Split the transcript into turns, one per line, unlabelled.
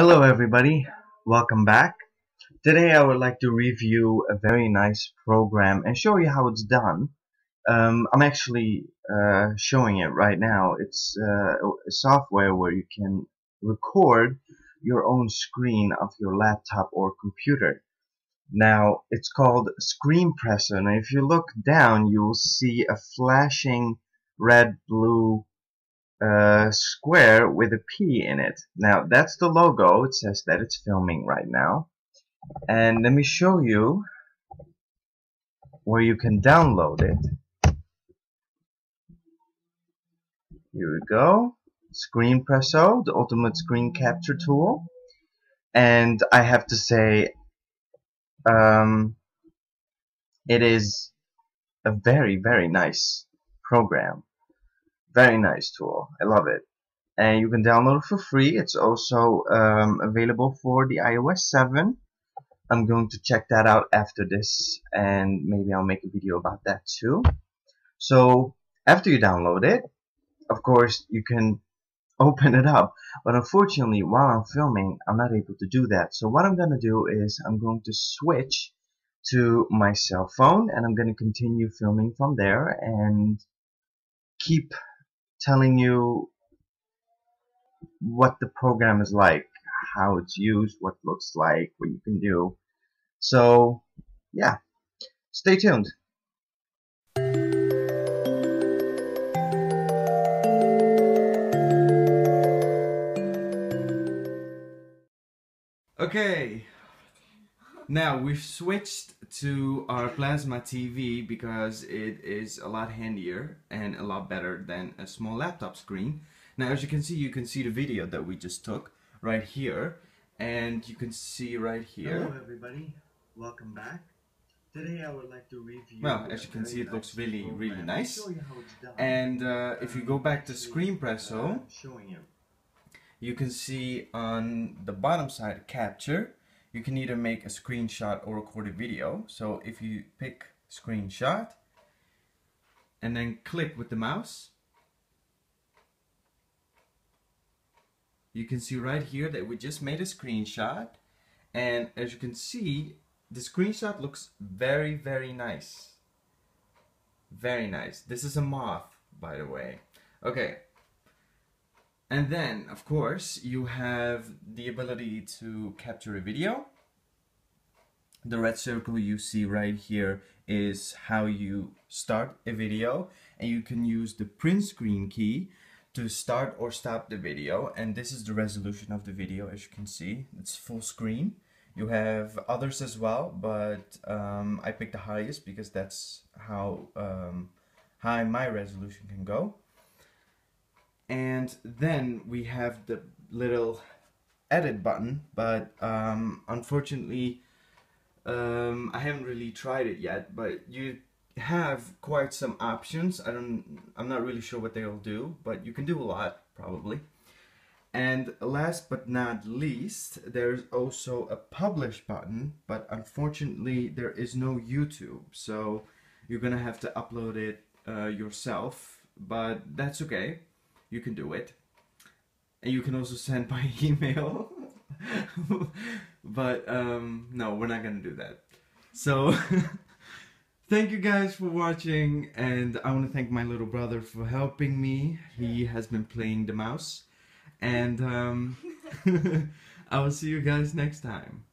Hello everybody, welcome back. Today I would like to review a very nice program and show you how it's done. Um, I'm actually uh, showing it right now. It's uh, a software where you can record your own screen of your laptop or computer. Now it's called Screenpresso and if you look down you will see a flashing red blue uh, square with a P in it. Now that's the logo. It says that it's filming right now. And let me show you where you can download it. Here we go. ScreenPresso, the ultimate screen capture tool. And I have to say, um, it is a very, very nice program. Very nice tool. I love it. And you can download it for free. It's also um, available for the iOS 7. I'm going to check that out after this and maybe I'll make a video about that too. So after you download it, of course you can open it up. But unfortunately, while I'm filming, I'm not able to do that. So what I'm going to do is I'm going to switch to my cell phone and I'm going to continue filming from there and keep telling you what the program is like, how it's used, what it looks like, what you can do. So, yeah, stay tuned.
Okay, now we've switched to our plasma TV because it is a lot handier and a lot better than a small laptop screen. Now as you can see, you can see the video that we just took right here and you can see right here.
Hello everybody, welcome back. Today I would like to review
Well, as you can see, it looks really, really nice.
show you how it's done.
And uh, if you go back to ScreenPresso,
uh, showing you.
you can see on the bottom side capture you can either make a screenshot or record a video. So if you pick screenshot and then click with the mouse you can see right here that we just made a screenshot. And as you can see the screenshot looks very very nice. Very nice. This is a moth by the way. Okay and then, of course, you have the ability to capture a video. The red circle you see right here is how you start a video and you can use the print screen key to start or stop the video. And this is the resolution of the video as you can see. It's full screen. You have others as well but um, I picked the highest because that's how um, high my resolution can go and then we have the little edit button but um, unfortunately um, I haven't really tried it yet but you have quite some options. I don't I'm not really sure what they'll do but you can do a lot probably. And last but not least there's also a publish button but unfortunately there is no YouTube so you're gonna have to upload it uh, yourself but that's okay you can do it. And you can also send by email. but um, no, we're not gonna do that. So thank you guys for watching and I want to thank my little brother for helping me. He has been playing the mouse. And um, I will see you guys next time.